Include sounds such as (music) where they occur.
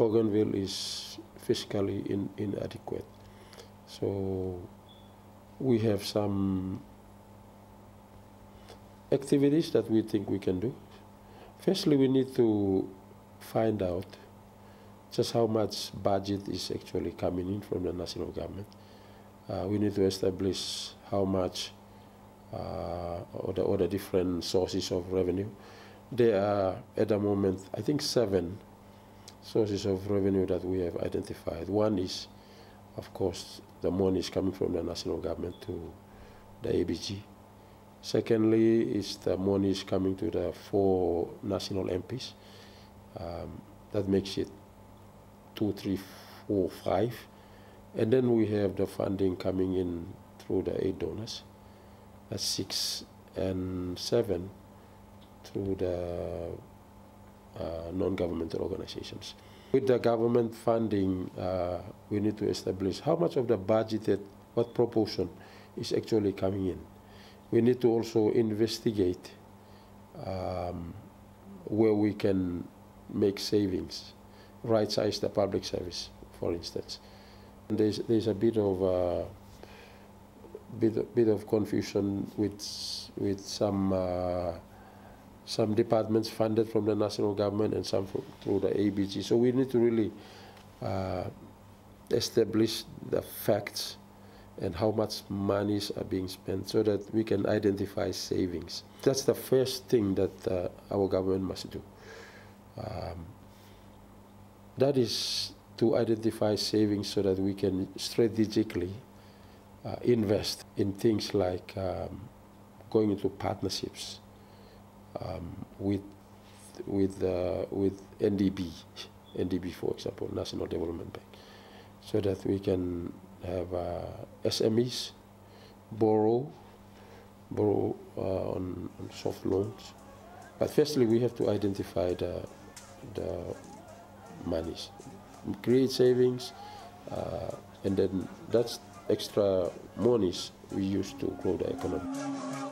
Bougainville is fiscally in, inadequate. So we have some activities that we think we can do. Firstly, we need to find out just how much budget is actually coming in from the national government. Uh, we need to establish how much uh, or, the, or the different sources of revenue. There are, at the moment, I think seven sources of revenue that we have identified. One is, of course, the money is coming from the national government to the ABG. Secondly, is the money is coming to the four national MPs. Um, that makes it two, three, four, five. And then we have the funding coming in through the eight donors. That's six and seven through the uh, non-governmental organizations. With the government funding, uh, we need to establish how much of the budgeted, what proportion is actually coming in. We need to also investigate um, where we can make savings, right-size the public service, for instance. And there's, there's a bit of uh, bit, bit of confusion with with some uh, some departments funded from the national government and some through the ABG. So we need to really uh, establish the facts and how much monies are being spent so that we can identify savings. That's the first thing that uh, our government must do. Um, that is to identify savings so that we can strategically uh, invest in things like um, going into partnerships um, with with uh, with NDB, (laughs) NDB for example, National Development Bank, so that we can have uh, SMEs borrow borrow uh, on, on soft loans. But firstly, we have to identify the the monies, create savings, uh, and then that's extra monies we use to grow the economy.